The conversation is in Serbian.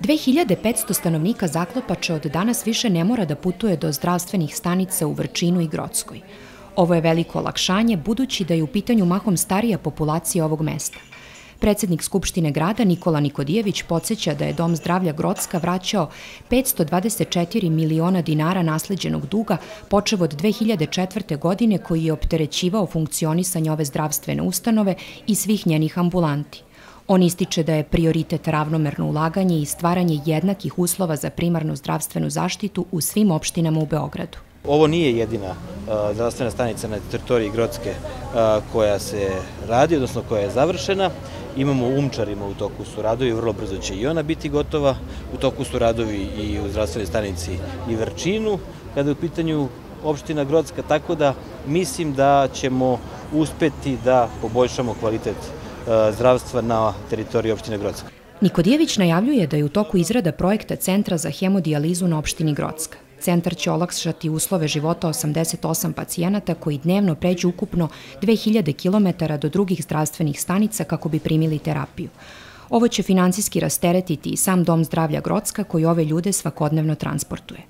2500 stanovnika Zaklopača od danas više ne mora da putuje do zdravstvenih stanica u Vrčinu i Grockoj. Ovo je veliko olakšanje budući da je u pitanju mahom starija populacija ovog mesta. Predsednik Skupštine grada Nikola Nikodijević podsjeća da je Dom zdravlja Grocka vraćao 524 miliona dinara nasleđenog duga počev od 2004. godine koji je opterećivao funkcionisanje ove zdravstvene ustanove i svih njenih ambulanti. On ističe da je prioritet ravnomerno ulaganje i stvaranje jednakih uslova za primarnu zdravstvenu zaštitu u svim opštinama u Beogradu. Ovo nije jedina zdravstvena stanica na teritoriji Grocke koja se radi, odnosno koja je završena. Imamo umčarima u toku su radovi, vrlo brzo će i ona biti gotova. U toku su radovi i u zdravstvenoj stanici i Vrčinu, kada je u pitanju opština Grocka, tako da mislim da ćemo uspeti da poboljšamo kvalitet zdravstva na teritoriji opštine Grocka. Nikodijević najavljuje da je u toku izrada projekta Centra za hemodijalizu na opštini Grocka. Centar će olakšati uslove života 88 pacijenata koji dnevno pređu ukupno 2000 km do drugih zdravstvenih stanica kako bi primili terapiju. Ovo će financijski rasteretiti i sam Dom zdravlja Grocka koji ove ljude svakodnevno transportuje.